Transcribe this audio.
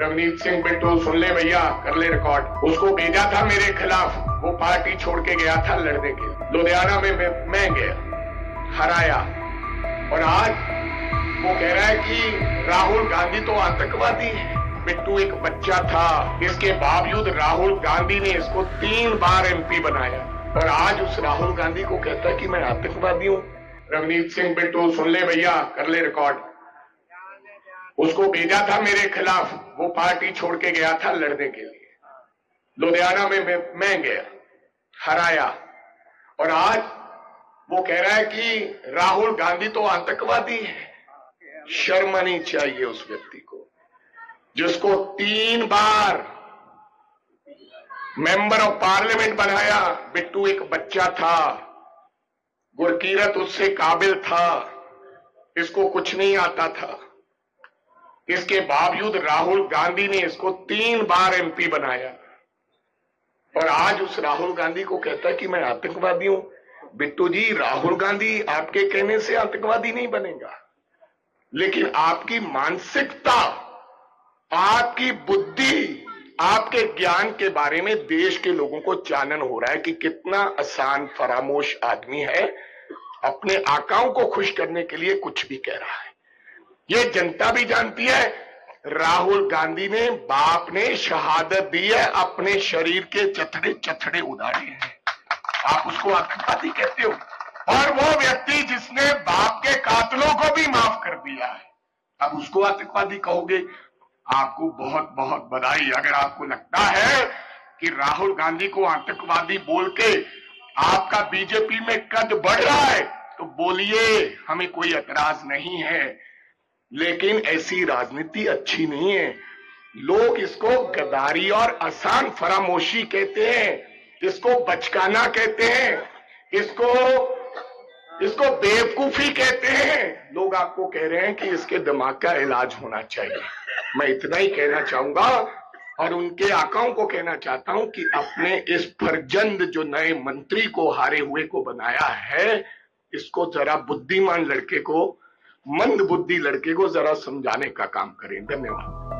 रवनीत सिंह बिट्टू सुन ले भैया कर ले रिकॉर्ड उसको भेजा था मेरे खिलाफ। वो पार्टी छोड़ के गया था लड़ने के लिए। लुधियाना में मैं, गया हराया। और आज वो कह रहा है कि राहुल गांधी तो आतंकवादी है। बिट्टू एक बच्चा था। इसके बावजूद राहुल गांधी ने इसको तीन बार एमपी बनाया। और आज उस राहुल गांधी को कहता है कि मैं आतंकवादी हूँ। रवनीत सिंह बिट्टू सुन ले भैया कर ले रिकॉर्ड उसको भेजा था मेरे खिलाफ। वो पार्टी छोड़ के गया था लड़ने के लिए। लुधियाना में मैं, गया हराया। और आज वो कह रहा है कि राहुल गांधी तो आतंकवादी है। शर्म नहीं चाहिए उस व्यक्ति को जिसको तीन बार मेंबर ऑफ़ पार्लियामेंट बनाया। बिट्टू एक बच्चा था गुरकीरत उससे काबिल था इसको कुछ नहीं आता था। इसके बावजूद राहुल गांधी ने इसको तीन बार एमपी बनाया। और आज उस राहुल गांधी को कहता है कि मैं आतंकवादी हूँ। बिट्टू जी, राहुल गांधी आपके कहने से आतंकवादी नहीं बनेगा। लेकिन आपकी मानसिकता, आपकी बुद्धि, आपके ज्ञान के बारे में देश के लोगों को चानन हो रहा है कि कितना आसान, फरामोश आदमी है। अपने आकाओं को खुश करने के लिए कुछ भी कह रहा है। ये जनता भी जानती है, राहुल गांधी ने बाप ने शहादत दी है, अपने शरीर के चथड़े चथड़े उदाड़े हैं। आप उसको आतंकवादी कहते हो। और वो व्यक्ति जिसने बाप के कातलों को भी माफ़ कर दिया है, अब उसको आतंकवादी कहोगे? आपको बहुत बहुत बधाई। अगर आपको लगता है कि राहुल गांधी को आतंकवादी बोल के आपका बीजेपी में कद बढ़ रहा है तो बोलिए, हमें कोई एतराज़ नहीं है। लेकिन ऐसी राजनीति अच्छी नहीं है। लोग इसको गदारी और आसान फरामोशी कहते हैं, इसको बचकाना कहते हैं, इसको इसको बेवकूफ़ी कहते हैं। लोग आपको कह रहे हैं कि इसके दिमाग का इलाज होना चाहिए। मैं इतना ही कहना चाहूँगा और उनके आकाओं को कहना चाहता हूँ कि अपने इस फरजंद जो नए मंत्री को हारे हुए को बनाया है, इसको जरा बुद्धिमान लड़के को मंद बुद्धि लड़के को जरा समझाने का काम करें धन्यवाद।